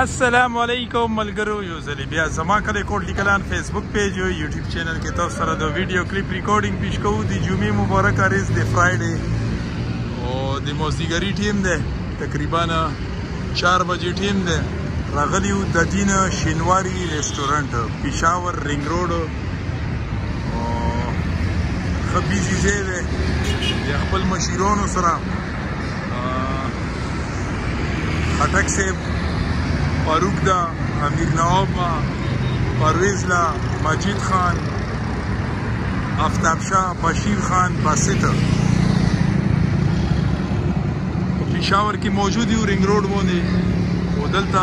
السلام علیکم ملګرو یو ځل بیا زما کلی کوټ لیکلان فیسبوک پیج او یوټیوب چینل کې تاسو سره د ویډیو کلیپ ریکارډینګ پیش کوو د جمعې مبارک اریز د فرایډې او د موزیګری ټیم ده تقریبا 4 بجې ټیم ده راغلی یو د دین شینواری ریسټورانټ پېښور رینګ روډ او خبيزي زیره د خپل مشیرانو سره خټک صاحب فاروق دا امیر نواب ما پرویز لا مجید خان افتاب شاه بشیر خان باسط پېښور کې موجود یو رنګ روډ باندې او دلته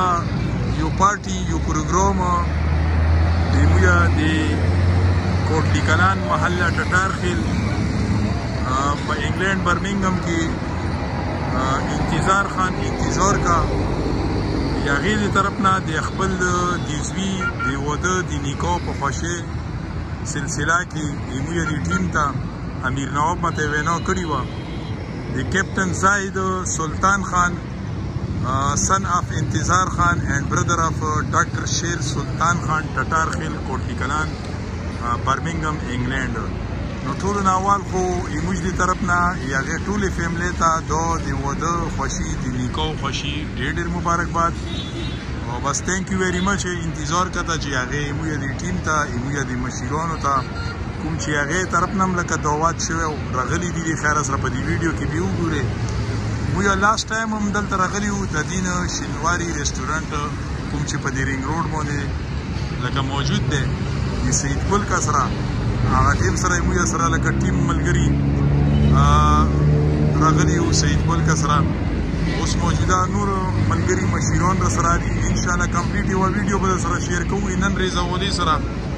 یو پارټي یو پروګرام د موږ د کوټلی کلان محله ټټار خیل په انګلند برمه انګم کې انتظار خان انتظار کا یاغې دی طرف نه د خپل دیزوی دی وده دی نیکو په خوشې سلسله کې ایموی دی ټیم ته امیر نواب مته وینا کړی و د کیپټن زاید سلطان خان سن اف انتظار خان اینڈ بردر اف ډاکټر شیر سلطان خان ټټار خیل کوټلی کلان برمنګم انګلند نو ټول ناوال خو ایموج دی طرف نه یغه ټول فیملی ته دو دی وده خوشی دی نیکو خوشی ډیر ډیر مبارکباد او بس ثانک یو ویری مچ انتظار کته چې هغه ایمو دی ټیم ته ایمو دی مشیرانو ته کوم چې هغه طرف نم لکه دوات شوی او رغلی دی خیر سره په دې ویډیو کې به وګوره مو یا لاست ټایم هم دلته رغلی وو د دین شینواری ریسټورانټ کوم چې په دې رینګ روډ باندې لکه موجود دی د سید ګل کا سره هغه ټیم سره یې موږ سره لکه ټیم ملګري راغلي یو سید ګل کا سره اوس موجوده نور ملګري مشیران را سره دي ان شاء الله کمپلیټ یو ویډیو به سره شیر کوو نن ریزه ولي سره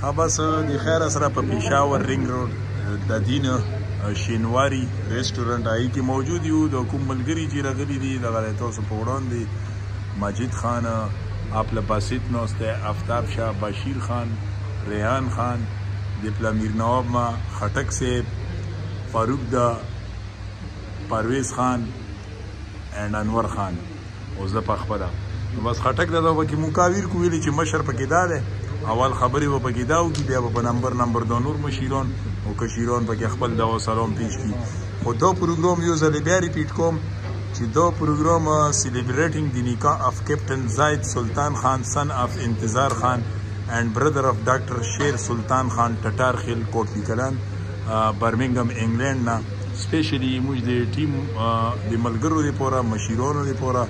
خبس دی خیر سره په پېښور رینګ روډ د دین شینواری ریسټورانټ آی کې موجود یو د کوم ملګری چې راغلی دی د غلې تاسو په وړاندې ماجد خان خپل باسط نوسته افتاب شاه بشیر خان ریحان خان د پلامیر نواب ما خټک صاحب فاروق دا پرویز خان اینڈ انور خان او زه په خپل نو بس خټک دا به کې مکاویر کو ویلي چې مشر پکې دا ده اول خبرې به پکې دا وکړي بیا به په نمبر نمبر د نور مشیران او کشیران پکې خپل دا سلام پیش کړي خو دا پروګرام یو ځل بیا ریپیټ کوم چې دا پروګرام سلیبریټینګ دی نیکا اف کیپټن زاید سلطان خان سن اف انتظار خان اینڈ بردر اف ډاکټر شیر سلطان خان ټټار خیل کوټلی کلان برمنګم انګلند نه سپیشلی موږ د ټیم د ملګرو لپاره مشیرانو لپاره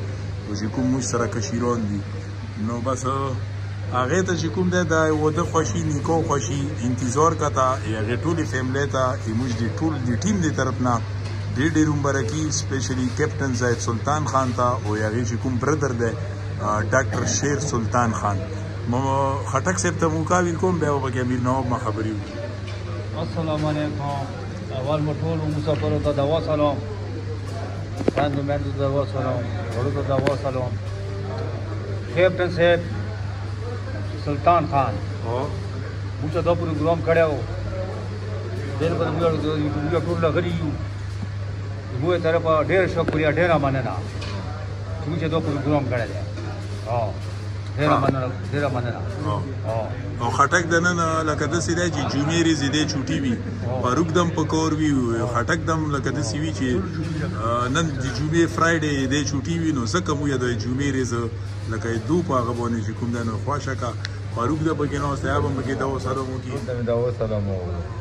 او چې کوم موږ سره کشیران دي نو بس هغه ته چې کوم ده د وده خوشي نیکو خوشي انتظار کته هغه ټول فیملی ته موږ د ټول د ټیم د طرف نه ډېر ډېر مبارکي سپیشلی کیپټن زید سلطان خان ته او هغه چې کوم برادر ده ډاکټر شیر سلطان خان مو خټک صاحب ته مو کاوی کوم به وبکه امیر نواب ما خبرې وکړي السلام علیکم اول مو ټول مسافرو ته دوا سلام خویندو میندو ته دوا سلام وړو ته دوا سلام کیپټن صاحب سلطان خان موږ ته دا پروګرام کړی و ډېر به موږ یوټیوب ټول لغلي یو موږ طرفه ډېر شکریه ډېره مننه چې موږ دا پروګرام کړی دی ډیره مننه ډیره مننه او خټک د نن لکه د سیده چې جمعې ریزې دې چوټي وي پروګ دم پکور وي خټک دم لکه د سیوی چې نن د جمعې فرایډې دې چوټي وي نو زکه مو یاد جمعې ریز لکه دوه پاغه باندې چې کوم د نو خواشه کا پروګ د بګینو صاحب هم کې دا سلام وکي دا سلام وکي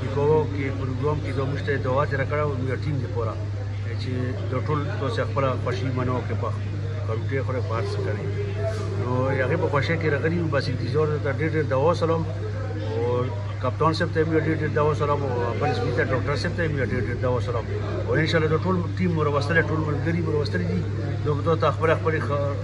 لیکوو کې پروګرام کې د مشته دوا چې راکړه او موږ ټیم دې پورا چې د ټول تو څه خپل خوشي منو کې په کړوټه خره پارس کړي نو هغه په خوشي کې راغلی او بس انتظار ته ډېر ډېر دوا سلام او کپتان صاحب ته موږ ډېر ډېر دوا سلام او خپل سپی ته ډاکټر صاحب ته موږ ډېر ډېر دوا سلام او ان شاء الله د ټول ټیم مروستل ټول ملګری مروستل دي دوی ته خپل خپل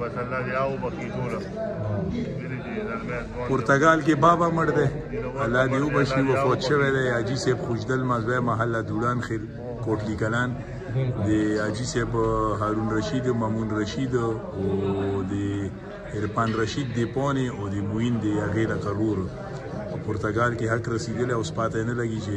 بس الله دې او بخي ټول پرتګال کې بابا مړ دی الله دې او بشي وفات شوی دی حاجی صاحب خوشدل مزه محله دولان خیر کوټلی کلان د حاجی صاحب هارون رشید مامون رشید او د عرفان رشید دی پونی او د موین دی هغه د کرور پرتګال کې حق رسیدلی او سپاته نه لګی چې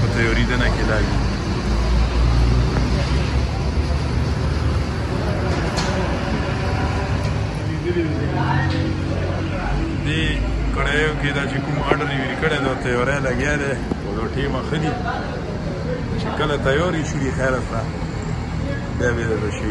په تیوریدنه کې لا یو دی کړایو کې دا چې کوم آرډر یې ورکړی دا تیوری لګیا دی او دا ټیمه ښه دي چې کله تیار یې شي خیر سره بیا بیا د شي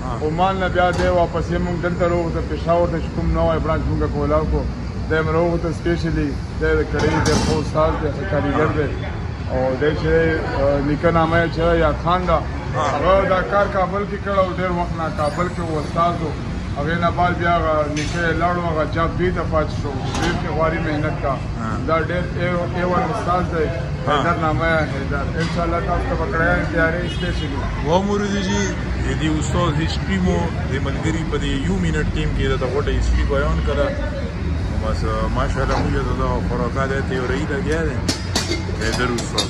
عمان نه بیا دی واپسې مونږ دلته روغته پېښور ته چې کوم نوی برانچ مونږ کولاو کو دی مې روغته سپېشلي دی د کړې دی خو استاد دی خو کاریګر دی او دی چې نیکه نامه یې چې یاد خان ده هغه دا کار کابل کې کړی او ډېر وخت نه کابل کې و استاد و هغې نه بعد بیا هغه نیکه یې لاړ و هغه جاب دوی ته پاتې شو ډېر کې غواري محنت کا دا ډېر ای ون استاد دی حیدر نامه یې حیدر انشاءالله تاسو ته به کړی تیارې سپېشلي ومرو دي جی اې دې استاد هیسټري مو د ملګري په دې یو منټ ټیم کې د غوټه هیسټري بیان کړه نو بس ماشاءالله موږ ته دا خوراکه ده تیوري لګیا ده به در استاد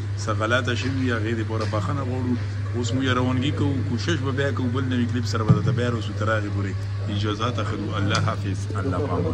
څه غلطه شوي وي هغې د پوره بخنه غواړو اوس مو يرونګي کوو کوشش به بیا کوو بل نوي کلیپ سره به درته بیا راسو تر هغې پورې اجازه اخلو الله حافظ الله پامان